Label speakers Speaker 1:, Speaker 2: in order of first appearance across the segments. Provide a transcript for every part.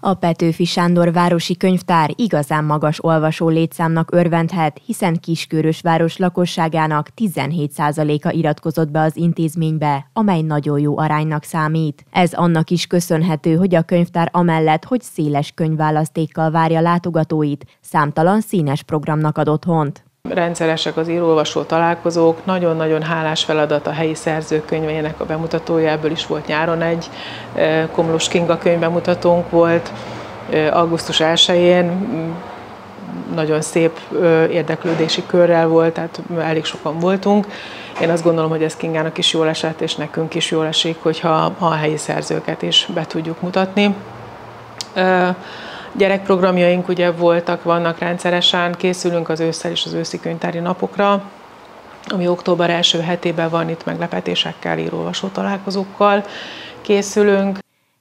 Speaker 1: A Petőfi Sándor városi könyvtár igazán magas olvasó létszámnak örvendhet, hiszen Kiskörös város lakosságának 17%-a iratkozott be az intézménybe, amely nagyon jó aránynak számít. Ez annak is köszönhető, hogy a könyvtár amellett, hogy széles könyvválasztékkal várja látogatóit, számtalan színes programnak ad otthont.
Speaker 2: Rendszeresek az írólvasó találkozók, nagyon-nagyon hálás feladat a helyi szerzők könyveinek a bemutatója, ebből is volt nyáron egy Komlós Kinga könyv bemutatónk volt, augusztus 1-én nagyon szép érdeklődési körrel volt, tehát elég sokan voltunk. Én azt gondolom, hogy ez Kingának is jól esett, és nekünk is jól esik, hogyha ha a helyi szerzőket is be tudjuk mutatni. Gyerekprogramjaink ugye voltak, vannak rendszeresen, készülünk az ősszel és az őszi könyvtári napokra, ami október első hetében van, itt meglepetésekkel, írólvasó találkozókkal készülünk.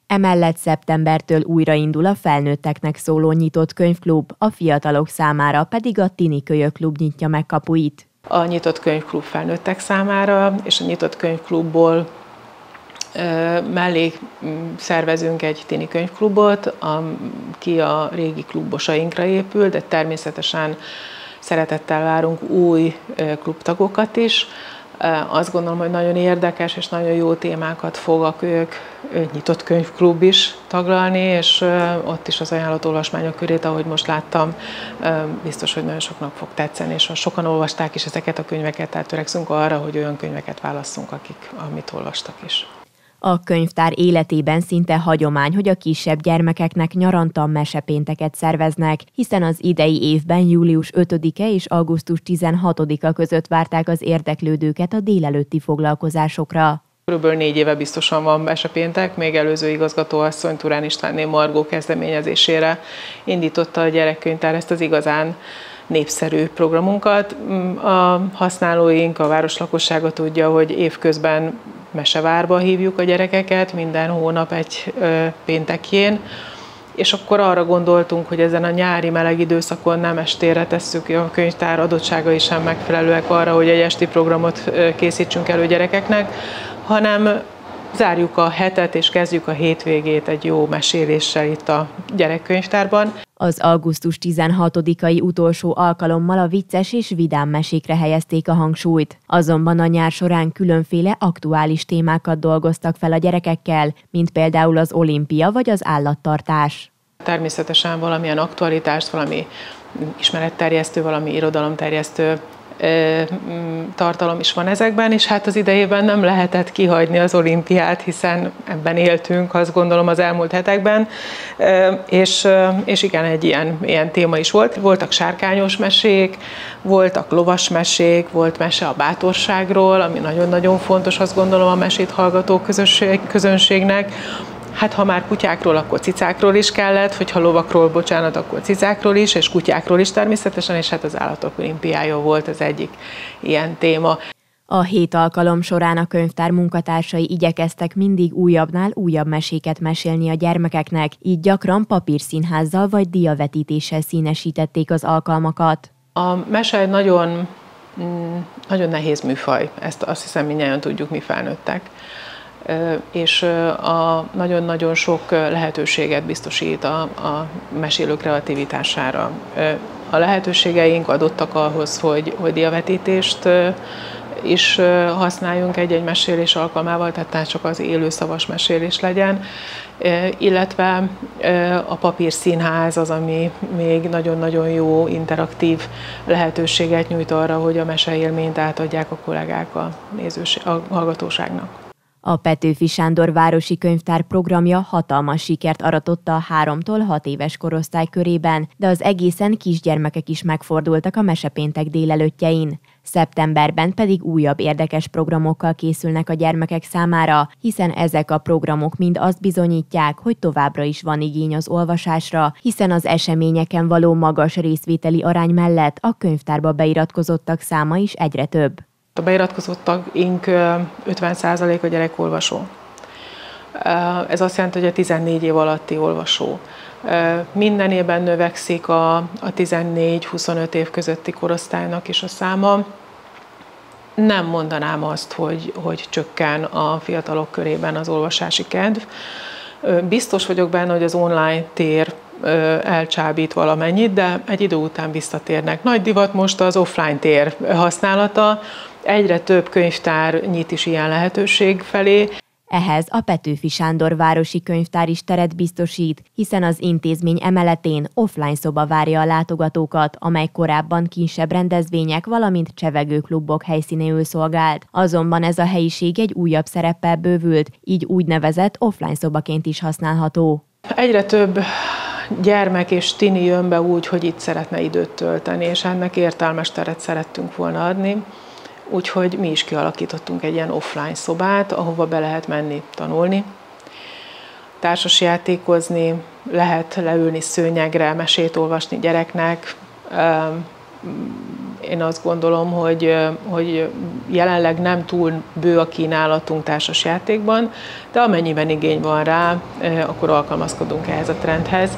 Speaker 1: Emellett szeptembertől újraindul a felnőtteknek szóló nyitott könyvklub, a fiatalok számára pedig a Tini Kölyök Klub nyitja meg kapuit.
Speaker 2: A nyitott könyvklub felnőttek számára, és a nyitott könyvklubból mellé szervezünk egy tini könyvklubot, ki a régi klubosainkra épül, de természetesen szeretettel várunk új klubtagokat is. Azt gondolom, hogy nagyon érdekes és nagyon jó témákat fog a kölyök nyitott könyvklub is taglalni, és ott is az ajánlott olvasmányok körét, ahogy most láttam, biztos, hogy nagyon soknak fog tetszeni, és sokan olvasták is ezeket a könyveket, tehát törekszünk arra, hogy olyan könyveket válasszunk, akik amit olvastak is.
Speaker 1: A könyvtár életében szinte hagyomány, hogy a kisebb gyermekeknek nyaranta mesepénteket szerveznek, hiszen az idei évben július 5-e és augusztus 16-a között várták az érdeklődőket a délelőtti foglalkozásokra.
Speaker 2: Körülbelül négy éve biztosan van mesepéntek, még előző igazgatóasszony Turán Istvánné Margó kezdeményezésére indította a gyerekkönyvtár ezt az igazán népszerű programunkat. A használóink, a város lakossága tudja, hogy évközben Mesevárba hívjuk a gyerekeket minden hónap egy péntekjén, és akkor arra gondoltunk, hogy ezen a nyári meleg időszakon nem estére tesszük a könyvtár adottságai sem megfelelőek arra, hogy egy esti programot készítsünk elő gyerekeknek, hanem zárjuk a hetet és kezdjük a hétvégét egy jó meséléssel itt a gyerekkönyvtárban.
Speaker 1: Az augusztus 16-ai utolsó alkalommal a vicces és vidám mesékre helyezték a hangsúlyt. Azonban a nyár során különféle aktuális témákat dolgoztak fel a gyerekekkel, mint például az olimpia vagy az állattartás.
Speaker 2: Természetesen valamilyen aktualitást, valami ismeretterjesztő, valami irodalomterjesztő tartalom is van ezekben, és hát az idejében nem lehetett kihagyni az olimpiát, hiszen ebben éltünk, azt gondolom az elmúlt hetekben, és, és igen, egy ilyen, ilyen téma is volt. Voltak sárkányos mesék, voltak lovas mesék, volt mese a bátorságról, ami nagyon-nagyon fontos, azt gondolom a mesét hallgató közösség, közönségnek, Hát ha már kutyákról, akkor cicákról is kellett, hogyha lovakról, bocsánat, akkor cicákról is, és kutyákról is természetesen, és hát az állatok olimpiája volt az egyik ilyen téma.
Speaker 1: A hét alkalom során a könyvtár munkatársai igyekeztek mindig újabbnál újabb meséket mesélni a gyermekeknek, így gyakran papírszínházzal vagy diavetítéssel színesítették az alkalmakat.
Speaker 2: A mese egy nagyon, mm, nagyon nehéz műfaj, ezt azt hiszem mindjárt tudjuk mi felnőttek és a nagyon-nagyon sok lehetőséget biztosít a, a mesélő kreativitására. A lehetőségeink adottak ahhoz, hogy, hogy diavetítést is használjunk egy-egy mesélés alkalmával, tehát csak az élő szavas mesélés legyen, illetve a papír színház az, ami még nagyon-nagyon jó interaktív lehetőséget nyújt arra, hogy a meseélményt átadják a kollégák a, nézős, a hallgatóságnak.
Speaker 1: A Petőfi Sándor Városi Könyvtár programja hatalmas sikert aratott a 3-tól 6 éves korosztály körében, de az egészen kisgyermekek is megfordultak a mesepéntek délelőttjein. Szeptemberben pedig újabb érdekes programokkal készülnek a gyermekek számára, hiszen ezek a programok mind azt bizonyítják, hogy továbbra is van igény az olvasásra, hiszen az eseményeken való magas részvételi arány mellett a könyvtárba beiratkozottak száma is egyre több.
Speaker 2: A beiratkozottak 50% a gyerekolvasó. Ez azt jelenti, hogy a 14 év alatti olvasó. Minden évben növekszik a, a 14-25 év közötti korosztálynak is a száma. Nem mondanám azt, hogy, hogy csökken a fiatalok körében az olvasási kedv. Biztos vagyok benne, hogy az online tér elcsábít valamennyit, de egy idő után visszatérnek. Nagy divat most az offline tér használata, egyre több könyvtár nyit is ilyen lehetőség felé.
Speaker 1: Ehhez a Petőfi Sándor városi könyvtár is teret biztosít, hiszen az intézmény emeletén offline szoba várja a látogatókat, amely korábban kisebb rendezvények, valamint csevegőklubok helyszínéül szolgált. Azonban ez a helyiség egy újabb szereppel bővült, így úgynevezett offline szobaként is használható.
Speaker 2: Egyre több gyermek és tini jön be úgy, hogy itt szeretne időt tölteni, és ennek értelmes teret szerettünk volna adni. Úgyhogy mi is kialakítottunk egy ilyen offline szobát, ahova be lehet menni tanulni, társasjátékozni, lehet leülni szőnyegre, mesét olvasni gyereknek. Én azt gondolom, hogy, hogy jelenleg nem túl bő a kínálatunk társasjátékban, de amennyiben igény van rá, akkor alkalmazkodunk ehhez a trendhez,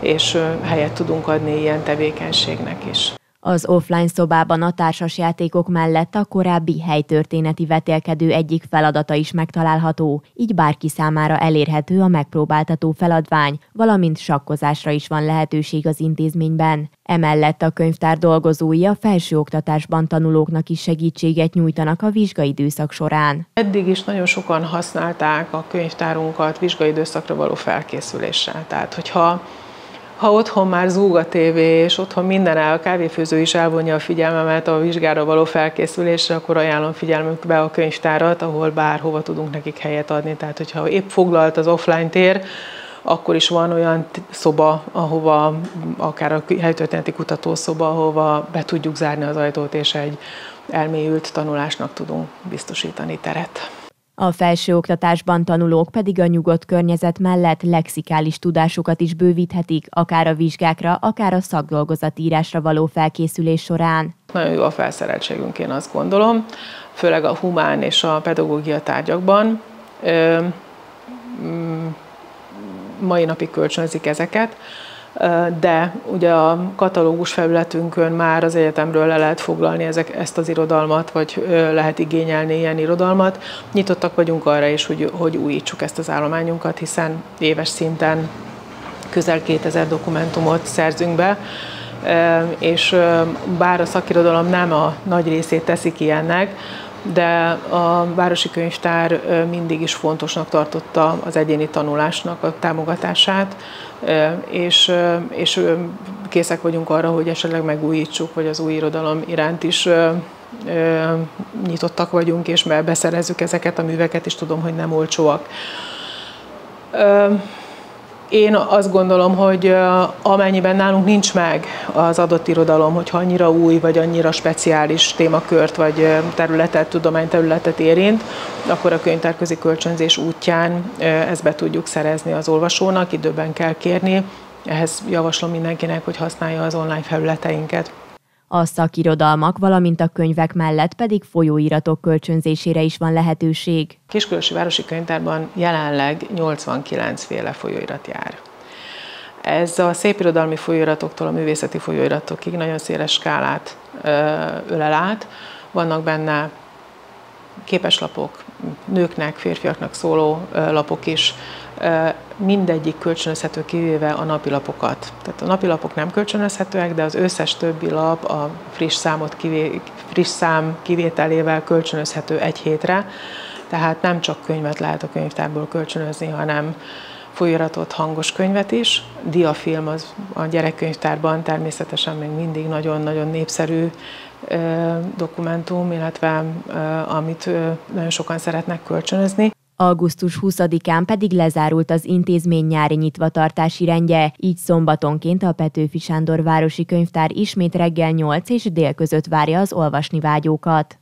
Speaker 2: és helyet tudunk adni ilyen tevékenységnek is.
Speaker 1: Az offline szobában a társasjátékok mellett a korábbi helytörténeti vetélkedő egyik feladata is megtalálható, így bárki számára elérhető a megpróbáltató feladvány, valamint sakkozásra is van lehetőség az intézményben. Emellett a könyvtár dolgozói a felsőoktatásban tanulóknak is segítséget nyújtanak a vizsgaidőszak során.
Speaker 2: Eddig is nagyon sokan használták a könyvtárunkat vizsgaidőszakra való felkészülésre. Tehát, hogyha ha otthon már zúg a tévé, és otthon minden el, a kávéfőző is elvonja a figyelmemet a vizsgára való felkészülésre, akkor ajánlom figyelmükbe a könyvtárat, ahol bárhova tudunk nekik helyet adni. Tehát, hogyha épp foglalt az offline tér, akkor is van olyan szoba, ahova, akár a helytörténeti kutatószoba, ahova be tudjuk zárni az ajtót, és egy elmélyült tanulásnak tudunk biztosítani teret.
Speaker 1: A felsőoktatásban tanulók pedig a nyugodt környezet mellett lexikális tudásukat is bővíthetik, akár a vizsgákra, akár a szakdolgozatírásra való felkészülés során.
Speaker 2: Nagyon jó a felszereltségünk, én azt gondolom, főleg a humán és a pedagógia tárgyakban. Ö, mm, mai napig kölcsönzik ezeket de ugye a katalógus felületünkön már az egyetemről le lehet foglalni ezek, ezt az irodalmat, vagy lehet igényelni ilyen irodalmat. Nyitottak vagyunk arra is, hogy, hogy újítsuk ezt az állományunkat, hiszen éves szinten közel 2000 dokumentumot szerzünk be, és bár a szakirodalom nem a nagy részét teszik ilyennek, de a Városi Könyvtár mindig is fontosnak tartotta az egyéni tanulásnak a támogatását, és, és készek vagyunk arra, hogy esetleg megújítsuk, vagy az új irodalom iránt is nyitottak vagyunk, és beszerezzük ezeket a műveket, és tudom, hogy nem olcsóak. Én azt gondolom, hogy amennyiben nálunk nincs meg az adott irodalom, hogyha annyira új, vagy annyira speciális témakört, vagy területet, tudományterületet érint, akkor a könyvtárközi kölcsönzés útján ezt be tudjuk szerezni az olvasónak, időben kell kérni. Ehhez javaslom mindenkinek, hogy használja az online felületeinket.
Speaker 1: A szakirodalmak, valamint a könyvek mellett pedig folyóiratok kölcsönzésére is van lehetőség.
Speaker 2: Kiskörösi Városi Könyvtárban jelenleg 89 féle folyóirat jár. Ez a szépirodalmi folyóiratoktól a művészeti folyóiratokig nagyon széles skálát ölel át. Vannak benne képeslapok, nőknek, férfiaknak szóló lapok is, mindegyik kölcsönözhető kivéve a napilapokat. Tehát a napilapok nem kölcsönözhetőek, de az összes többi lap a friss, számot kivé, friss szám kivételével kölcsönözhető egy hétre, tehát nem csak könyvet lehet a könyvtárból kölcsönözni, hanem folyiratot, hangos könyvet is. Diafilm az a gyerekkönyvtárban természetesen még mindig nagyon-nagyon népszerű dokumentum, illetve amit nagyon sokan szeretnek kölcsönözni.
Speaker 1: Augusztus 20-án pedig lezárult az intézmény nyári nyitvatartási rendje, így szombatonként a Petőfi Sándor Városi Könyvtár ismét reggel 8 és dél között várja az olvasni vágyókat.